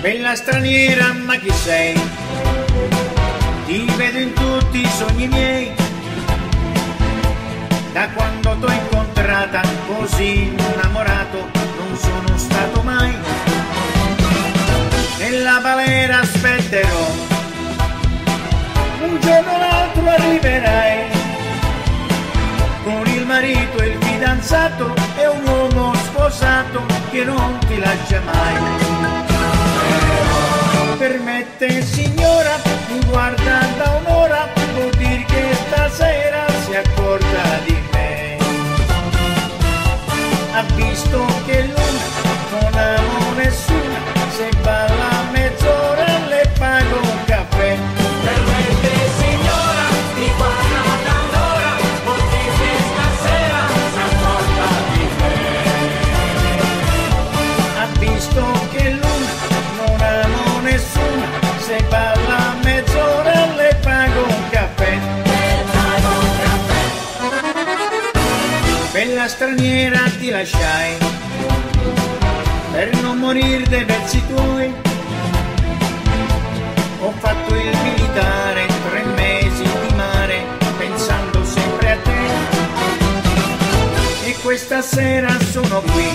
Bella straniera, ma chi sei? Ti vedo in tutti i sogni miei. Da quando t'ho incontrata così innamorato non sono stato mai. Nella balera aspetterò, un giorno o l'altro arriverai. Con il marito e il fidanzato e un uomo sposato che non ti lascia mai permette signora, mi guarda da un'ora, vuol dire che stasera si accorda di me. Ha visto che lui non amo nessuno, se balla mezz'ora le pago un caffè. Permette signora, mi guarda da un'ora, vuol dire che stasera si accorda di me. Ha visto Bella straniera ti lasciai per non morire dei pezzi tuoi. Ho fatto il militare, tre mesi di mare, pensando sempre a te. E questa sera sono qui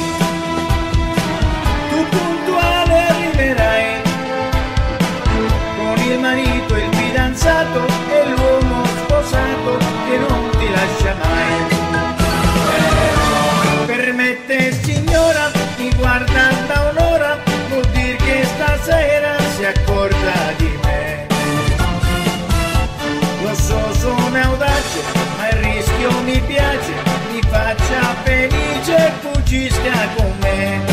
tu stasera si accorda di me. Lo so, sono audace, ma il rischio mi piace, mi faccia felice fuggisca con me.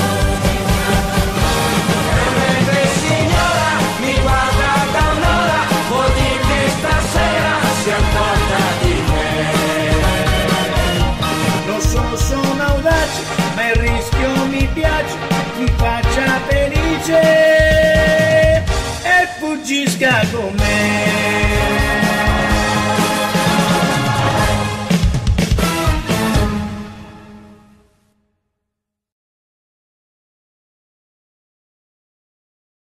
Ma il rischio mi piace, mi faccia felice e fuggisca con me.